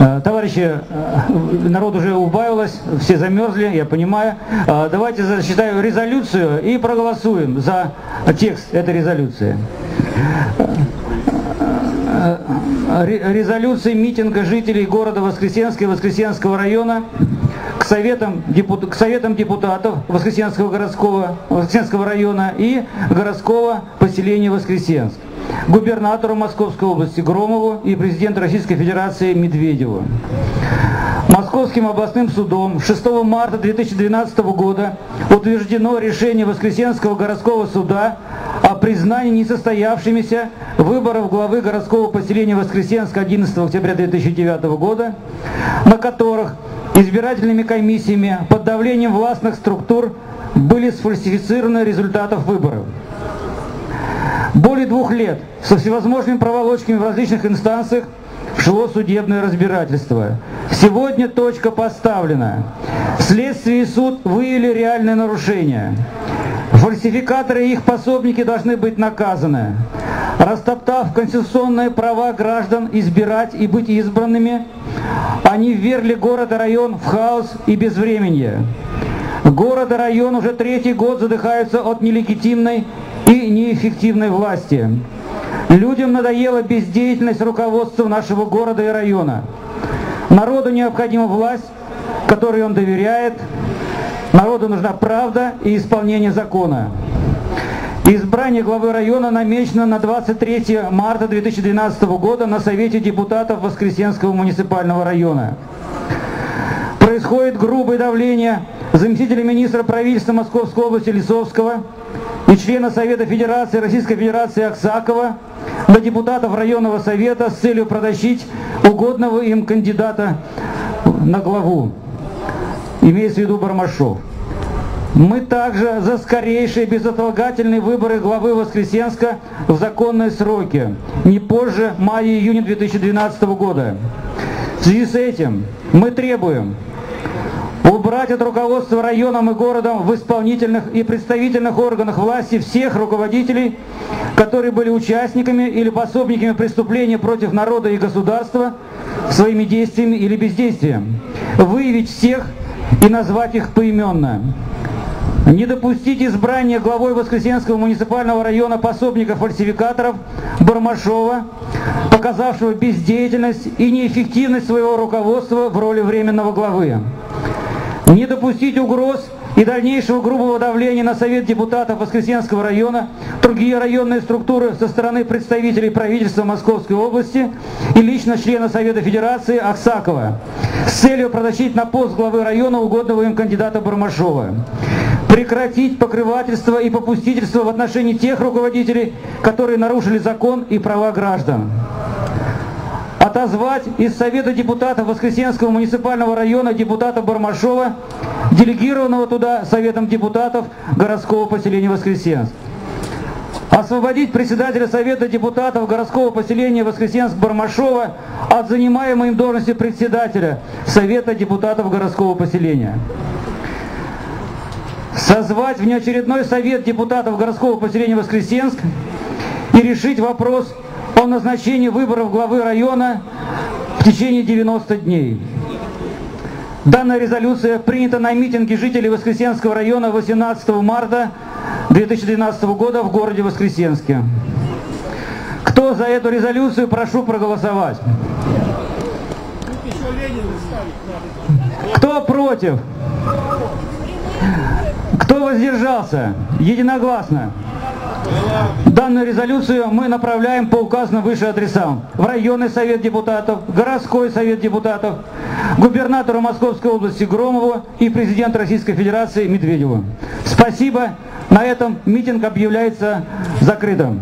Э, Товарищи, э, народ уже убавилось, все замерзли, я понимаю. Э, Давайте зачитаю резолюцию и проголосуем за текст этой резолюции. Ре- Резолюция митинга жителей города Воскресенска и Воскресенского района к советам, депут- к советам депутатов Воскресенского городского Воскресенского района и городского поселения Воскресенск, губернатору Московской области Громову и президенту Российской Федерации Медведеву. Московским областным судом 6 марта 2012 года утверждено решение Воскресенского городского суда о признании несостоявшимися выборов главы городского поселения Воскресенск 11 октября 2009 года, на которых избирательными комиссиями под давлением властных структур были сфальсифицированы результатов выборов. Более двух лет со всевозможными проволочками в различных инстанциях шло судебное разбирательство. Сегодня точка поставлена. Следствие и суд выявили реальные нарушения. Фальсификаторы и их пособники должны быть наказаны. Растоптав конституционные права граждан избирать и быть избранными, они ввергли город и район в хаос и безвременье. Город и район уже третий год задыхаются от нелегитимной и неэффективной власти. Людям надоела бездеятельность руководства нашего города и района. Народу необходима власть, которой он доверяет. Народу нужна правда и исполнение закона. Избрание главы района намечено на 23 марта 2012 года на Совете депутатов Воскресенского муниципального района. Происходит грубое давление заместителя министра правительства Московской области Лисовского и члена Совета Федерации Российской Федерации Аксакова на депутатов районного совета с целью протащить угодного им кандидата на главу. Имеется в виду Бармашов. Мы также за скорейшие безотлагательные выборы главы Воскресенска в законные сроки, не позже мая-июня 2012 года. В связи с этим мы требуем убрать от руководства районом и городом в исполнительных и представительных органах власти всех руководителей, которые были участниками или пособниками преступления против народа и государства своими действиями или бездействием, выявить всех и назвать их поименно. Не допустить избрания главой Воскресенского муниципального района пособника фальсификаторов Бармашова, показавшего бездеятельность и неэффективность своего руководства в роли временного главы. Не допустить угроз и дальнейшего грубого давления на Совет депутатов Воскресенского района, другие районные структуры со стороны представителей правительства Московской области и лично члена Совета Федерации Аксакова с целью протащить на пост главы района угодного им кандидата Бармашова. Прекратить покрывательство и попустительство в отношении тех руководителей, которые нарушили закон и права граждан отозвать из Совета депутатов Воскресенского муниципального района депутата Бармашова, делегированного туда Советом депутатов городского поселения Воскресенск. Освободить председателя Совета депутатов городского поселения Воскресенск Бармашова от занимаемой им должности председателя Совета депутатов городского поселения. Созвать внеочередной Совет депутатов городского поселения Воскресенск и решить вопрос о назначении выборов главы района в течение 90 дней. Данная резолюция принята на митинге жителей Воскресенского района 18 марта 2012 года в городе Воскресенске. Кто за эту резолюцию, прошу проголосовать. Кто против? Кто воздержался? Единогласно. Данную резолюцию мы направляем по указанным выше адресам. В районный совет депутатов, городской совет депутатов, губернатору Московской области Громову и президент Российской Федерации Медведеву. Спасибо. На этом митинг объявляется закрытым.